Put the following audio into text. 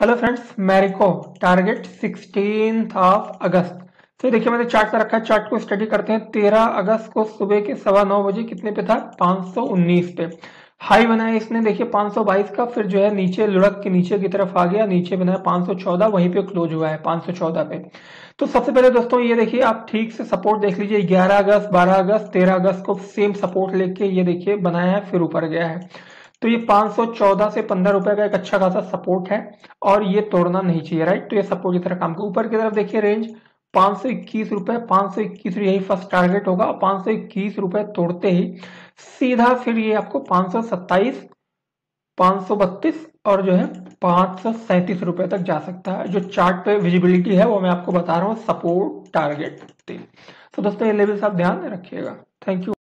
Hello friends Marico target sixteen of अगस्त तो देखिए, मैंने चार्ट का रखा है। चार्ट को स्टडी करते हैं। तेरह अगस्त को सुबह के सवा नौ बजे कितने पे था? 519 पे। हाई बनाया इसने। देखिए 522 का फिर जो है नीचे, लुढ़क के नीचे की तरफ़ आ गया। नीचे बनाया 514 वहीं पे क्लोज हुआ है 514 पे। तो सबसे पहले दोस्तों, ये देखिए, आप ठीक से सपोर्ट देख लीजिए। 11 अगस्त 12 अगस्त 13 अगस्त को सेम सपोर्ट लेके ये देखिए, बनाया है, फिर ऊपर गया है। तो ये 514 से पंद्रह रुपए का एक अच्छा खासा सपोर्ट है और ये तोड़ना नहीं चाहिए राइट तो ये सपोर्ट की तरह काम कर। ऊपर की तरफ़ देखिए रेंज पाँच सौ इक्कीस रुपए, पाँच सौ इक्कीस यही फ़र्स्ट टारगेट होगा पाँच सौ इक्कीस रुपए तोड़ते ही सीधा फिर ये आपको पाँच सौ सत्ताईस, पाँच सौ बत्तीस और जो है पाँच सौ सैंतीस रुपए तक जा सकता है। जो चार्ट पे विजिबिलिटी है वो मैं आपको बता रहा हूँ सपोर्ट टारगेट तो दोस्तों, ये लेवल्स आप ध्यान रखिएगा। Thank you